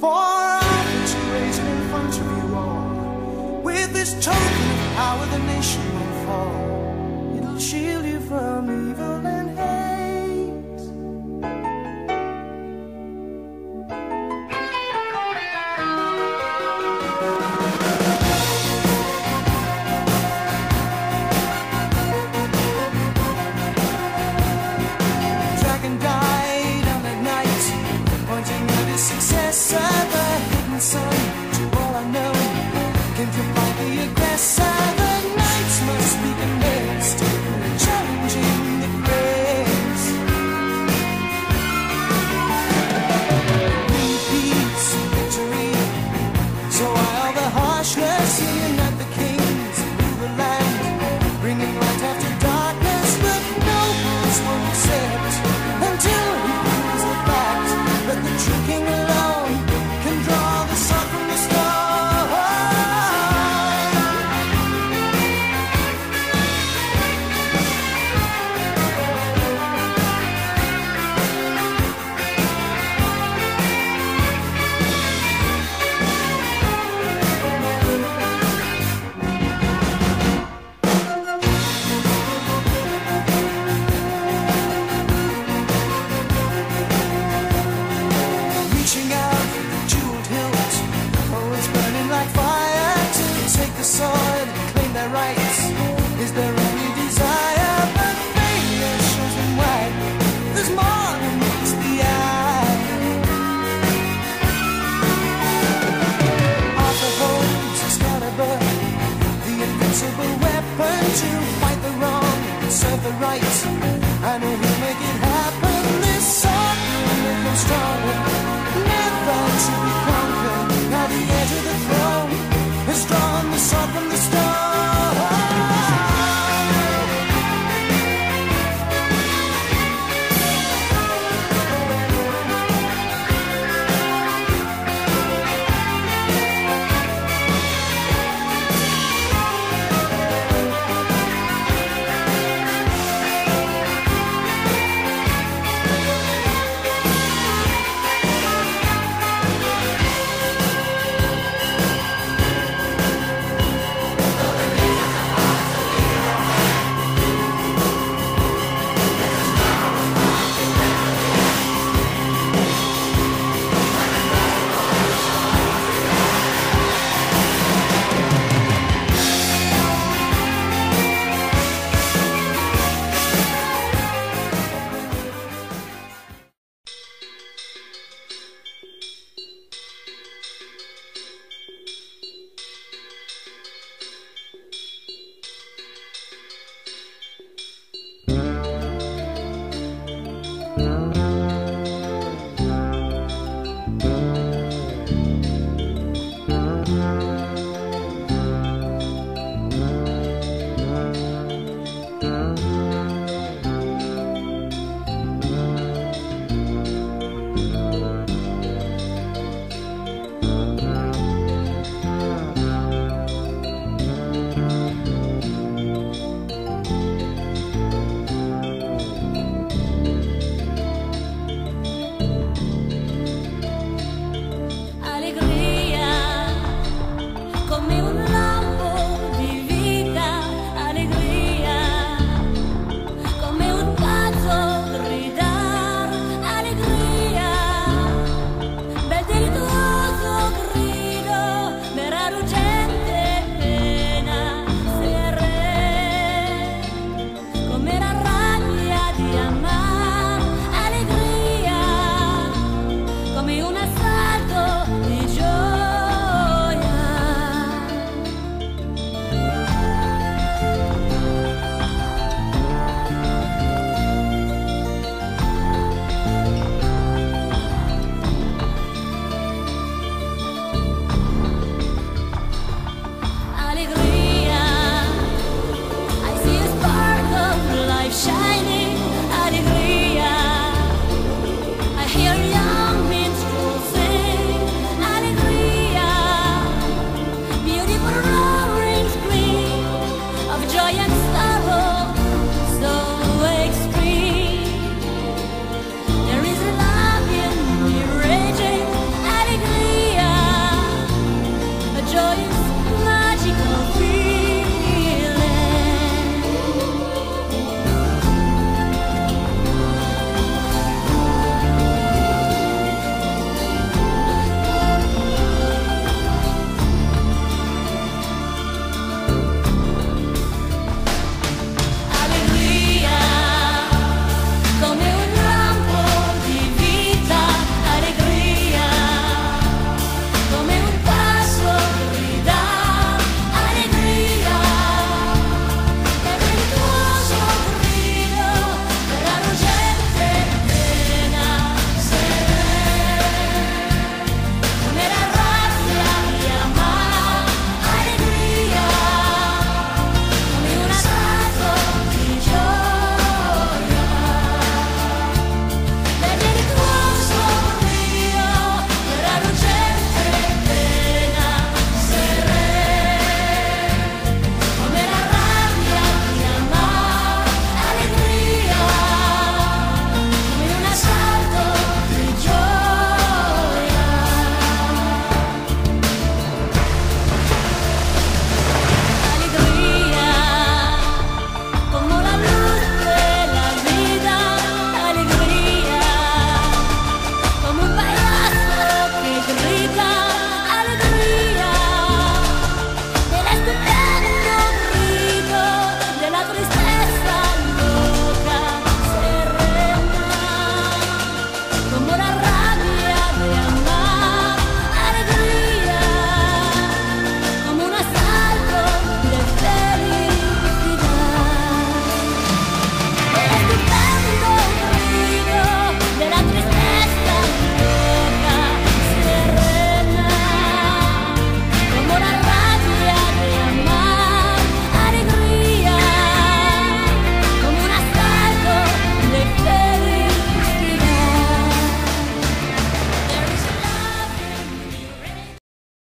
For I was raised in front of you all With this token of power the nation will fall It'll shield you from evil and hate. Dragon died on the night Pointing at his successor. serve the right, and if we make it happen, this song will become stronger, never to be conquered. Now the edge of the throne has drawn the sword from the stone. めをなさい。